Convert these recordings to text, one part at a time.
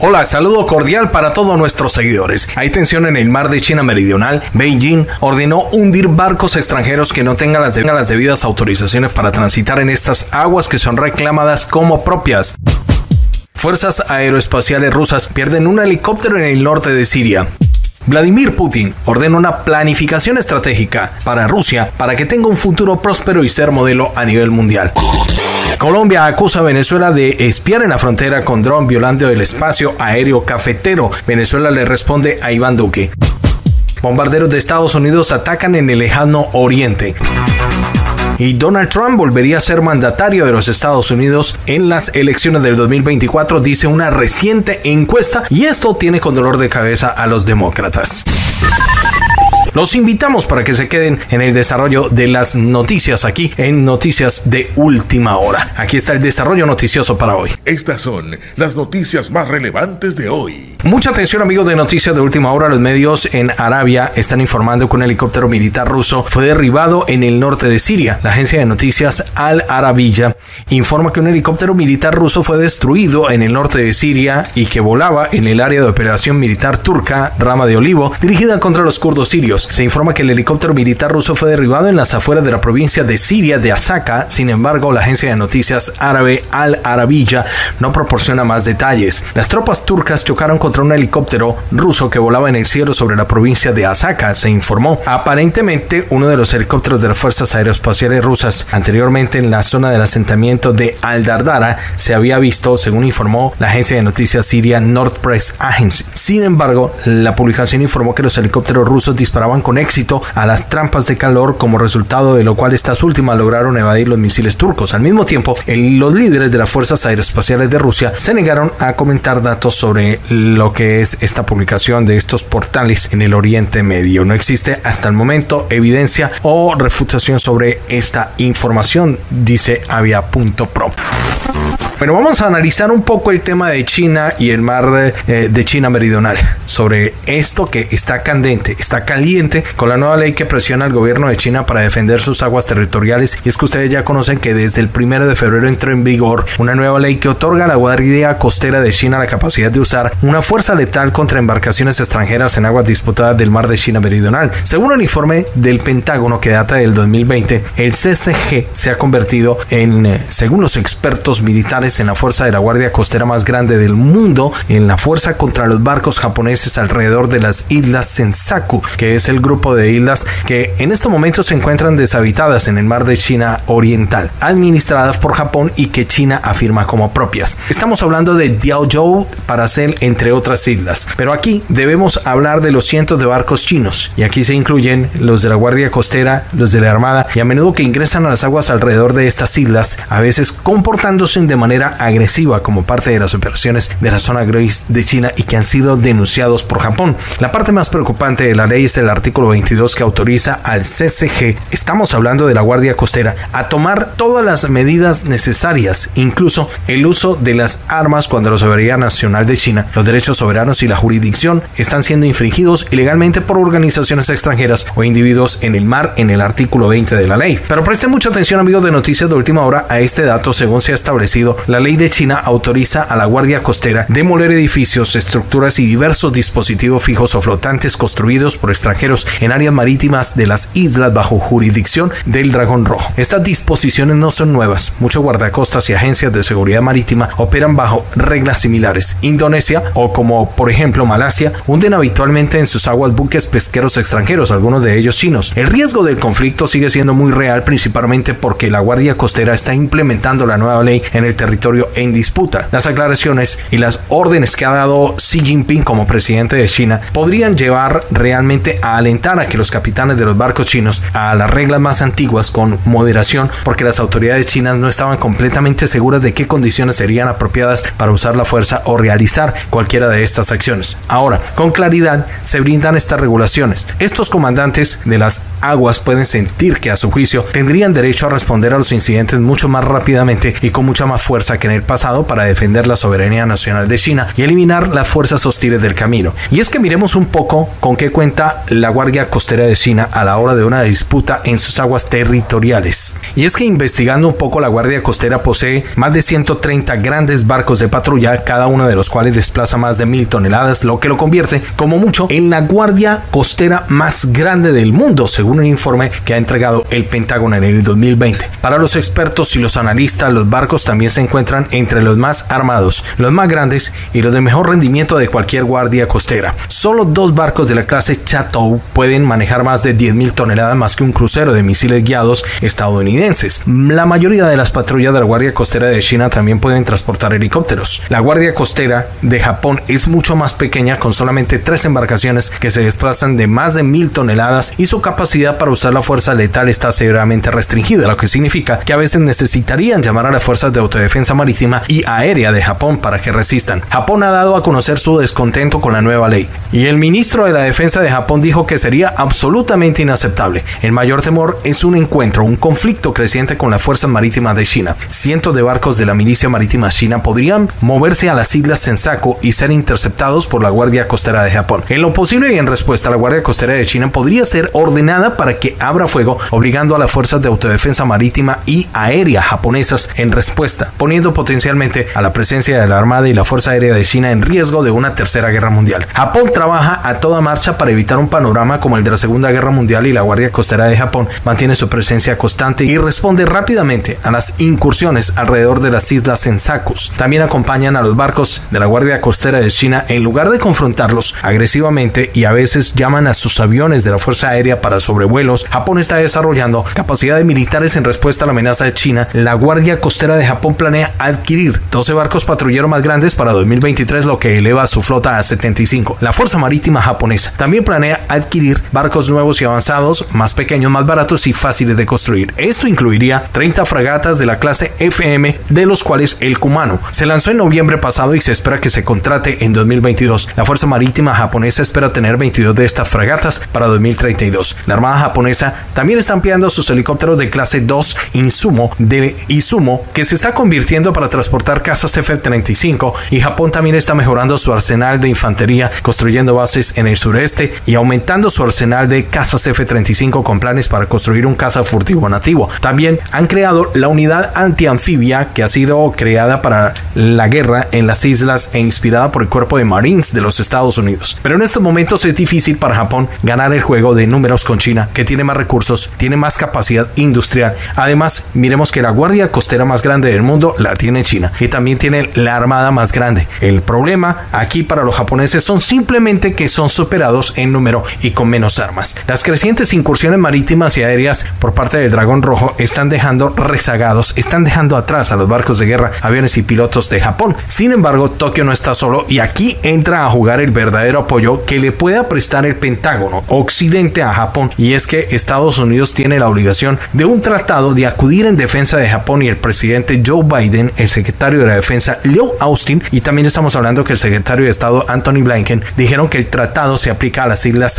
Hola, saludo cordial para todos nuestros seguidores. Hay tensión en el mar de China Meridional. Beijing ordenó hundir barcos extranjeros que no tengan las, debidas autorizaciones para transitar en estas aguas que son reclamadas como propias. Fuerzas aeroespaciales rusas pierden un helicóptero en el norte de Siria. Vladimir Putin ordena una planificación estratégica para Rusia para que tenga un futuro próspero y ser modelo a nivel mundial. Colombia acusa a Venezuela de espiar en la frontera con dron violando el espacio aéreo cafetero. Venezuela le responde a Iván Duque. Bombarderos de Estados Unidos atacan en el lejano oriente y Donald Trump volvería a ser mandatario de los Estados Unidos en las elecciones del 2024, dice una reciente encuesta, y esto tiene con dolor de cabeza a los demócratas. Los invitamos para que se queden en el desarrollo de las noticias aquí en Noticias de Última Hora. Aquí está el desarrollo noticioso para hoy. Estas son las noticias más relevantes de hoy. Mucha atención amigos de Noticias de Última Hora. Los medios en Arabia están informando que un helicóptero militar ruso fue derribado en el norte de Siria. La agencia de noticias Al Arabiya informa que un helicóptero militar ruso fue destruido en el norte de Siria y que volaba en el área de operación militar turca Rama de Olivo dirigida contra los kurdos sirios. Se informa que el helicóptero militar ruso fue derribado en las afueras de la provincia de Siria de Asaka. Sin embargo, la agencia de noticias árabe Al Arabiya no proporciona más detalles. Las tropas turcas chocaron contra un helicóptero ruso que volaba en el cielo sobre la provincia de Asaka, se informó. Aparentemente, uno de los helicópteros de las fuerzas aeroespaciales rusas anteriormente en la zona del asentamiento de Al-Dardara se había visto, según informó la agencia de noticias siria North Press Agency. Sin embargo, la publicación informó que los helicópteros rusos disparaban con éxito a las trampas de calor como resultado de lo cual estas últimas lograron evadir los misiles turcos. Al mismo tiempo, los líderes de las fuerzas aeroespaciales de Rusia se negaron a comentar datos sobre lo que es esta publicación de estos portales en el Oriente Medio. No existe hasta el momento evidencia o refutación sobre esta información, dice avia.pro. Bueno, vamos a analizar un poco el tema de China y el mar eh, de China meridional. Sobre esto que está candente, está caliente con la nueva ley que presiona al gobierno de China para defender sus aguas territoriales. Y es que ustedes ya conocen que desde el primero de febrero entró en vigor una nueva ley que otorga a la Guardia Costera de China la capacidad de usar una fuerza letal contra embarcaciones extranjeras en aguas disputadas del mar de China meridional. Según un informe del Pentágono que data del 2020, el CCG se ha convertido en, eh, según los expertos militares, en la fuerza de la Guardia Costera más grande del mundo, en la fuerza contra los barcos japoneses alrededor de las islas Sensaku, que es el grupo de islas que en este momento se encuentran deshabitadas en el mar de China Oriental, administradas por Japón y que China afirma como propias. Estamos hablando de Diaozhou, Paracel, entre otras islas, pero aquí debemos hablar de los cientos de barcos chinos, y aquí se incluyen los de la Guardia Costera, los de la Armada, y a menudo que ingresan a las aguas alrededor de estas islas, a veces comportándose de manera agresiva como parte de las operaciones de la zona gris de China y que han sido denunciados por Japón. La parte más preocupante de la ley es el artículo 22 que autoriza al CCG, estamos hablando de la Guardia Costera, a tomar todas las medidas necesarias, incluso el uso de las armas cuando la soberanía nacional de China, los derechos soberanos y la jurisdicción están siendo infringidos ilegalmente por organizaciones extranjeras o individuos en el mar en el artículo 20 de la ley. Pero presten mucha atención amigos de noticias de última hora a este dato según se ha establecido la ley de China autoriza a la Guardia Costera demoler edificios, estructuras y diversos dispositivos fijos o flotantes construidos por extranjeros en áreas marítimas de las islas bajo jurisdicción del Dragón Rojo. Estas disposiciones no son nuevas. Muchos guardacostas y agencias de seguridad marítima operan bajo reglas similares. Indonesia o como por ejemplo Malasia hunden habitualmente en sus aguas buques pesqueros extranjeros, algunos de ellos chinos. El riesgo del conflicto sigue siendo muy real principalmente porque la Guardia Costera está implementando la nueva ley en el territorio en disputa. Las aclaraciones y las órdenes que ha dado Xi Jinping como presidente de China podrían llevar realmente a alentar a que los capitanes de los barcos chinos a las reglas más antiguas con moderación porque las autoridades chinas no estaban completamente seguras de qué condiciones serían apropiadas para usar la fuerza o realizar cualquiera de estas acciones. Ahora, con claridad se brindan estas regulaciones. Estos comandantes de las aguas pueden sentir que a su juicio tendrían derecho a responder a los incidentes mucho más rápidamente y con mucha más fuerza que en el pasado para defender la soberanía nacional de China y eliminar las fuerzas hostiles del camino. Y es que miremos un poco con qué cuenta la Guardia Costera de China a la hora de una disputa en sus aguas territoriales. Y es que investigando un poco la Guardia Costera posee más de 130 grandes barcos de patrulla, cada uno de los cuales desplaza más de mil toneladas, lo que lo convierte como mucho en la Guardia Costera más grande del mundo, según un informe que ha entregado el Pentágono en el 2020. Para los expertos y los analistas, los barcos también se encuentran entre los más armados, los más grandes y los de mejor rendimiento de cualquier guardia costera. Solo dos barcos de la clase Chateau pueden manejar más de 10.000 toneladas más que un crucero de misiles guiados estadounidenses. La mayoría de las patrullas de la Guardia Costera de China también pueden transportar helicópteros. La Guardia Costera de Japón es mucho más pequeña con solamente tres embarcaciones que se desplazan de más de mil toneladas y su capacidad para usar la fuerza letal está severamente restringida, lo que significa que a veces necesitarían llamar a las fuerzas de autodefensa marítima y aérea de Japón para que resistan. Japón ha dado a conocer su descontento con la nueva ley y el ministro de la Defensa de Japón dijo que sería absolutamente inaceptable. El mayor temor es un encuentro, un conflicto creciente con las fuerzas marítimas de China. Cientos de barcos de la milicia marítima china podrían moverse a las islas Sensaku y ser interceptados por la Guardia Costera de Japón. En lo posible y en respuesta, la Guardia Costera de China podría ser ordenada para que abra fuego, obligando a las fuerzas de autodefensa marítima y aérea japonesas en respuesta, poniendo potencialmente a la presencia de la Armada y la Fuerza Aérea de China en riesgo de una tercera guerra mundial. Japón trabaja a toda marcha para evitar un panorama como el de la Segunda Guerra Mundial y la Guardia Costera de Japón mantiene su presencia constante y responde rápidamente a las incursiones alrededor de las islas Sensakus. También acompañan a los barcos de la Guardia Costera de China en lugar de confrontarlos agresivamente y a veces llaman a sus aviones de la Fuerza Aérea para sobrevuelos. Japón está desarrollando capacidades militares en respuesta a la amenaza de China. La Guardia Costera de Japón planea adquirir 12 barcos patrulleros más grandes para 2023, lo que eleva su flota a 75. La Fuerza Marítima japonesa también planea adquirir barcos nuevos y avanzados, más pequeños, más baratos y fáciles de construir. Esto incluiría 30 fragatas de la clase FM, de los cuales el Kumano se lanzó en noviembre pasado y se espera que se contrate en 2022. La Fuerza Marítima japonesa espera tener 22 de estas fragatas para 2032. La Armada japonesa también está ampliando sus helicópteros de clase 2 Insumo de Izumo, que se está convirtiendo para transportar casas F-35 y Japón también está mejorando su arsenal de infantería, construyendo bases en el sureste y aumentando su arsenal de casas F-35 con planes para construir un caza furtivo nativo. También han creado la unidad antianfibia que ha sido creada para la guerra en las islas e inspirada por el cuerpo de Marines de los Estados Unidos. Pero en estos momentos es difícil para Japón ganar el juego de números con China, que tiene más recursos, tiene más capacidad industrial. Además, miremos que la guardia costera más grande del mundo la tiene China y también tiene la armada más grande. El problema aquí para los japoneses son simplemente que son superados en número y con menos armas. Las crecientes incursiones marítimas y aéreas por parte del Dragón Rojo están dejando rezagados, están dejando atrás a los barcos de guerra, aviones y pilotos de Japón. Sin embargo, Tokio no está solo y aquí entra a jugar el verdadero apoyo que le pueda prestar el Pentágono Occidente a Japón y es que Estados Unidos tiene la obligación de un tratado de acudir en defensa de Japón y el presidente Joe Biden, el secretario de la defensa Leo Austin y también estamos hablando que el secretario de Estado Anthony Blinken dijeron que el tratado se aplica a las islas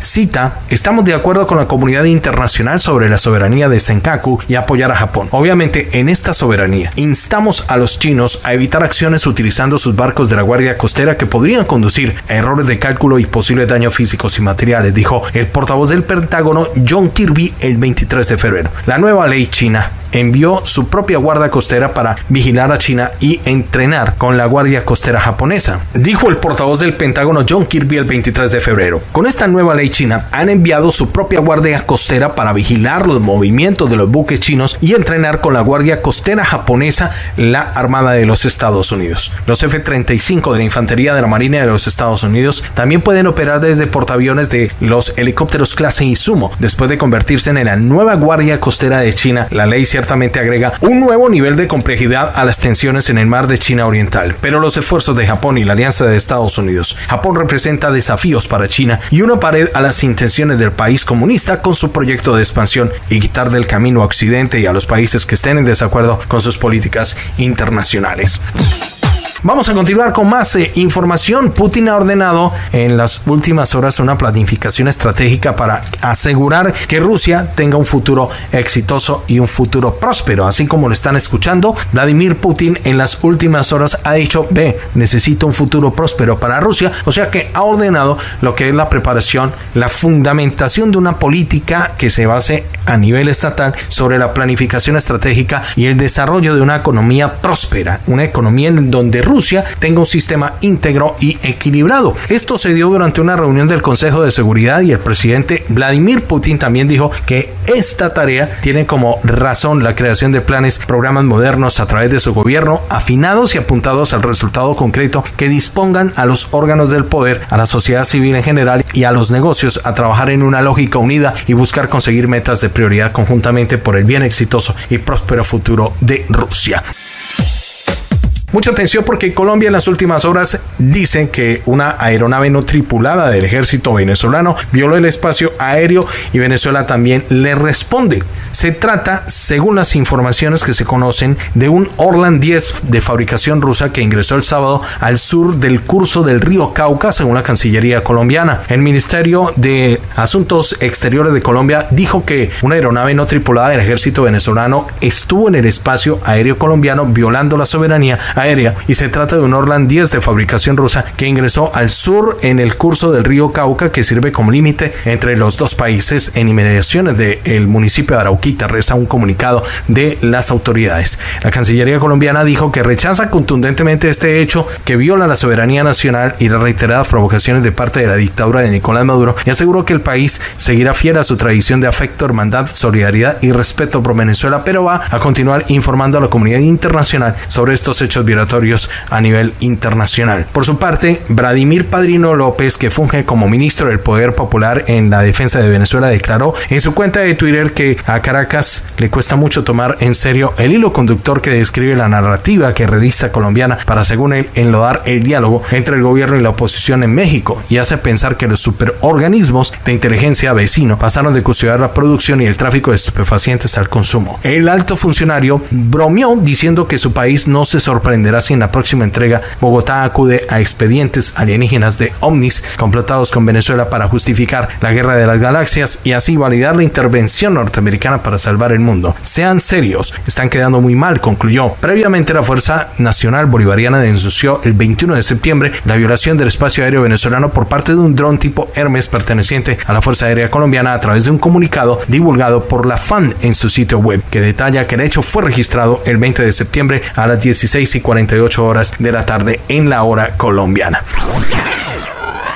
Cita, estamos de acuerdo con la comunidad internacional sobre la soberanía de Senkaku y apoyar a Japón. Obviamente en esta soberanía instamos a los chinos a evitar acciones utilizando sus barcos de la Guardia Costera que podrían conducir a errores de cálculo y posibles daños físicos y materiales, dijo el portavoz del Pentágono John Kirby el 23 de febrero. La nueva ley china envió su propia guardia costera para vigilar a China y entrenar con la guardia costera japonesa, dijo el portavoz del Pentágono John Kirby el 23 de febrero. Con esta nueva ley china han enviado su propia guardia costera para vigilar los movimientos de los buques chinos y entrenar con la guardia costera japonesa, la Armada de los Estados Unidos. Los F-35 de la Infantería de la Marina de los Estados Unidos también pueden operar desde portaaviones de los helicópteros clase Izumo, después de convertirse en la nueva guardia costera de China. La ley se ciertamente agrega un nuevo nivel de complejidad a las tensiones en el mar de China Oriental, pero los esfuerzos de Japón y la alianza de Estados Unidos. Japón representa desafíos para China y una pared a las intenciones del país comunista con su proyecto de expansión y quitar del camino a Occidente y a los países que estén en desacuerdo con sus políticas internacionales. Vamos a continuar con más eh, información. Putin ha ordenado en las últimas horas una planificación estratégica para asegurar que Rusia tenga un futuro exitoso y un futuro próspero. Así como lo están escuchando, Vladimir Putin en las últimas horas ha dicho, ve, necesito un futuro próspero para Rusia. O sea que ha ordenado lo que es la preparación, la fundamentación de una política que se base a nivel estatal sobre la planificación estratégica y el desarrollo de una economía próspera, una economía en donde Rusia tenga un sistema íntegro y equilibrado. Esto se dio durante una reunión del Consejo de Seguridad y el presidente Vladimir Putin también dijo que esta tarea tiene como razón la creación de planes, programas modernos a través de su gobierno, afinados y apuntados al resultado concreto que dispongan a los órganos del poder, a la sociedad civil en general y a los negocios a trabajar en una lógica unida y buscar conseguir metas de prioridad conjuntamente por el bien exitoso y próspero futuro de Rusia. Mucha atención porque Colombia en las últimas horas dice que una aeronave no tripulada del ejército venezolano violó el espacio aéreo y Venezuela también le responde. Se trata, según las informaciones que se conocen, de un Orlan 10 de fabricación rusa que ingresó el sábado al sur del curso del río Cauca, según la Cancillería colombiana. El Ministerio de Asuntos Exteriores de Colombia dijo que una aeronave no tripulada del ejército venezolano estuvo en el espacio aéreo colombiano violando la soberanía aérea y se trata de un Orlan 10 de fabricación rusa que ingresó al sur en el curso del río Cauca que sirve como límite entre los dos países en inmediaciones del municipio de Arauquita, reza un comunicado de las autoridades. La Cancillería colombiana dijo que rechaza contundentemente este hecho que viola la soberanía nacional y las reiteradas provocaciones de parte de la dictadura de Nicolás Maduro y aseguró que el país seguirá fiel a su tradición de afecto, hermandad, solidaridad y respeto por Venezuela, pero va a continuar informando a la comunidad internacional sobre estos hechos a nivel internacional. Por su parte, Vladimir Padrino López, que funge como ministro del Poder Popular en la defensa de Venezuela, declaró en su cuenta de Twitter que a Caracas le cuesta mucho tomar en serio el hilo conductor que describe la narrativa que revista colombiana para, según él, enlodar el diálogo entre el gobierno y la oposición en México y hace pensar que los superorganismos de inteligencia vecino pasaron de custodiar la producción y el tráfico de estupefacientes al consumo. El alto funcionario bromeó diciendo que su país no se en la próxima entrega Bogotá acude a expedientes alienígenas de ovnis complotados con Venezuela para justificar la guerra de las galaxias y así validar la intervención norteamericana para salvar el mundo. Sean serios, están quedando muy mal, concluyó. Previamente la Fuerza Nacional Bolivariana denunció el 21 de septiembre la violación del espacio aéreo venezolano por parte de un dron tipo Hermes perteneciente a la Fuerza Aérea Colombiana a través de un comunicado divulgado por la FAN en su sitio web, que detalla que el hecho fue registrado el 20 de septiembre a las 16 y 48 horas de la tarde en la hora colombiana.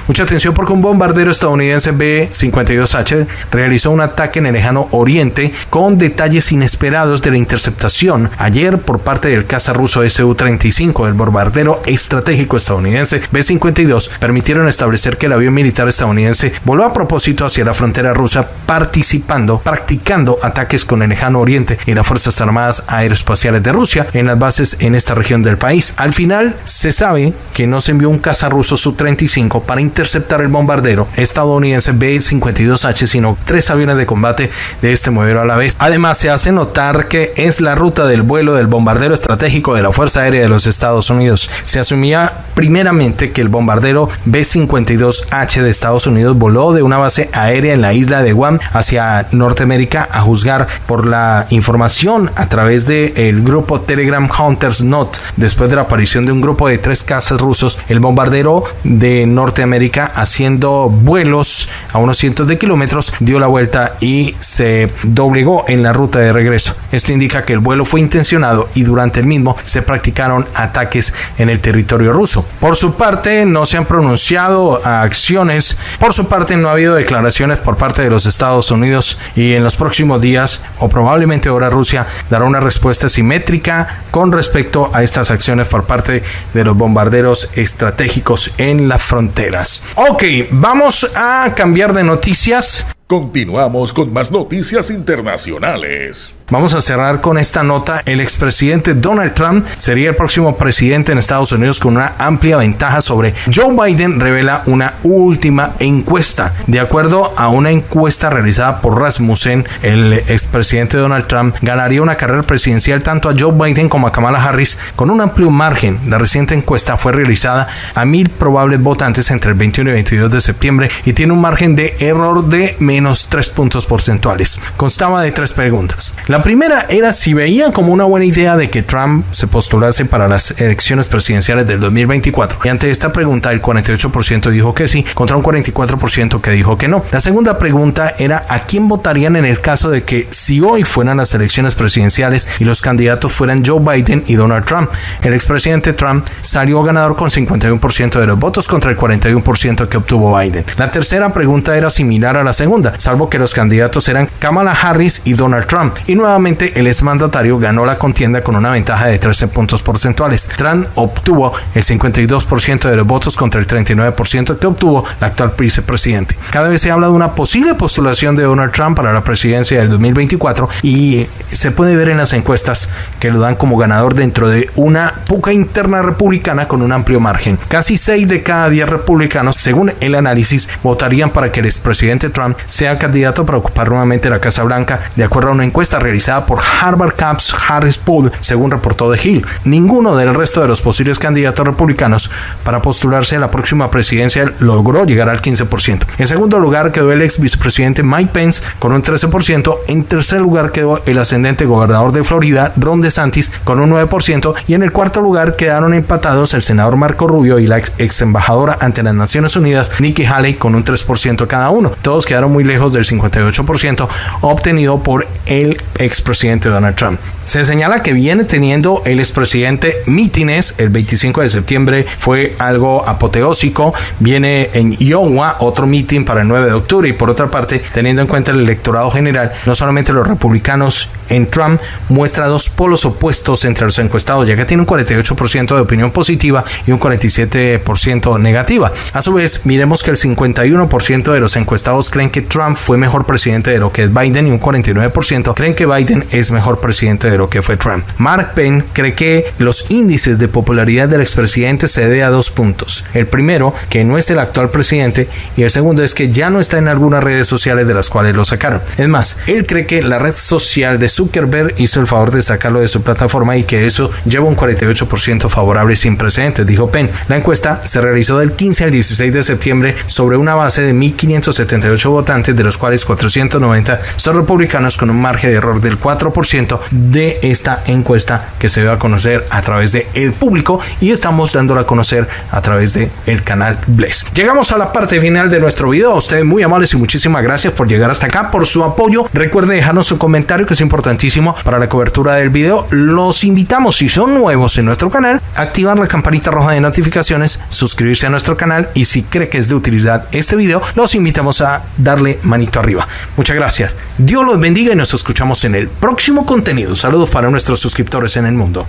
Mucha atención porque un bombardero estadounidense B-52H realizó un ataque en el lejano oriente con detalles inesperados de la interceptación ayer por parte del caza ruso Su-35 del bombardero estratégico estadounidense B-52 permitieron establecer que el avión militar estadounidense voló a propósito hacia la frontera rusa participando, practicando ataques con el lejano oriente y las Fuerzas Armadas Aeroespaciales de Rusia en las bases en esta región del país. Al final se sabe que no se envió un caza ruso Su-35 para interceptar el bombardero estadounidense B-52H, sino tres aviones de combate de este modelo a la vez. Además, se hace notar que es la ruta del vuelo del bombardero estratégico de la Fuerza Aérea de los Estados Unidos. Se asumía primeramente que el bombardero B-52H de Estados Unidos voló de una base aérea en la isla de Guam hacia Norteamérica a juzgar por la información a través del el grupo Telegram Hunters Note. Después de la aparición de un grupo de tres cazas rusos, el bombardero de Norteamérica haciendo vuelos a unos cientos de kilómetros, dio la vuelta y se doblegó en la ruta de regreso. Esto indica que el vuelo fue intencionado y durante el mismo se practicaron ataques en el territorio ruso. Por su parte, no se han pronunciado acciones. Por su parte, no ha habido declaraciones por parte de los Estados Unidos y en los próximos días o probablemente ahora Rusia dará una respuesta simétrica con respecto a estas acciones por parte de los bombarderos estratégicos en las fronteras. Ok, vamos a cambiar de noticias Continuamos con más noticias internacionales. Vamos a cerrar con esta nota. El expresidente Donald Trump sería el próximo presidente en Estados Unidos con una amplia ventaja sobre Joe Biden, revela una última encuesta. De acuerdo a una encuesta realizada por Rasmussen, el expresidente Donald Trump ganaría una carrera presidencial tanto a Joe Biden como a Kamala Harris con un amplio margen. La reciente encuesta fue realizada a mil probables votantes entre el 21 y 22 de septiembre y tiene un margen de error de menos 3 puntos porcentuales. Constaba de tres preguntas. La primera era si veían como una buena idea de que Trump se postulase para las elecciones presidenciales del 2024. Y ante esta pregunta, el 48% dijo que sí, contra un 44% que dijo que no. La segunda pregunta era a quién votarían en el caso de que si hoy fueran las elecciones presidenciales y los candidatos fueran Joe Biden y Donald Trump. El expresidente Trump salió ganador con 51% de los votos contra el 41% que obtuvo Biden. La tercera pregunta era similar a la segunda, salvo que los candidatos eran Kamala Harris y Donald Trump. Y nuevamente el exmandatario ganó la contienda con una ventaja de 13 puntos porcentuales. Trump obtuvo el 52% de los votos contra el 39% que obtuvo la actual vicepresidente. Cada vez se habla de una posible postulación de Donald Trump para la presidencia del 2024 y se puede ver en las encuestas que lo dan como ganador dentro de una puca interna republicana con un amplio margen. Casi 6 de cada 10 republicanos, según el análisis, votarían para que el expresidente Trump sea candidato para ocupar nuevamente la Casa Blanca, de acuerdo a una encuesta realizada por Harvard Caps Harris Poll, según reportó de Hill. Ninguno del resto de los posibles candidatos republicanos para postularse a la próxima presidencia logró llegar al 15%. En segundo lugar quedó el ex vicepresidente Mike Pence con un 13%. En tercer lugar quedó el ascendente gobernador de Florida, Ron DeSantis, con un 9%. Y en el cuarto lugar quedaron empatados el senador Marco Rubio y la ex embajadora ante las Naciones Unidas, Nikki Haley, con un 3% cada uno. Todos quedaron muy lejos del 58% obtenido por el expresidente Donald Trump. Se señala que viene teniendo el expresidente mítines. El 25 de septiembre fue algo apoteósico. Viene en Iowa otro mitin para el 9 de octubre. Y por otra parte, teniendo en cuenta el electorado general, no solamente los republicanos en Trump muestra dos polos opuestos entre los encuestados, ya que tiene un 48% de opinión positiva y un 47% negativa. A su vez, miremos que el 51% de los encuestados creen que Trump fue mejor presidente de lo que es Biden y un 49% creen que Biden es mejor presidente de lo que fue Trump. Mark Penn cree que los índices de popularidad del expresidente se debe a dos puntos. El primero, que no es el actual presidente, y el segundo es que ya no está en algunas redes sociales de las cuales lo sacaron. Es más, él cree que la red social de Zuckerberg hizo el favor de sacarlo de su plataforma y que eso lleva un 48% favorable sin precedentes, dijo Penn. La encuesta se realizó del 15 al 16 de septiembre sobre una base de 1.578 votantes, de los cuales 490 son republicanos con un margen de error del 4% de esta encuesta que se dio a conocer a través de el público y estamos dándola a conocer a través de el canal Bless. Llegamos a la parte final de nuestro video. Ustedes muy amables y muchísimas gracias por llegar hasta acá, por su apoyo. Recuerden dejarnos su comentario que es importantísimo para la cobertura del video. Los invitamos, si son nuevos en nuestro canal, a activar la campanita roja de notificaciones, suscribirse a nuestro canal y si cree que es de utilidad este video, los invitamos a darle manito arriba. Muchas gracias. Dios los bendiga y escuchamos en el próximo contenido. Saludos para nuestros suscriptores en el mundo.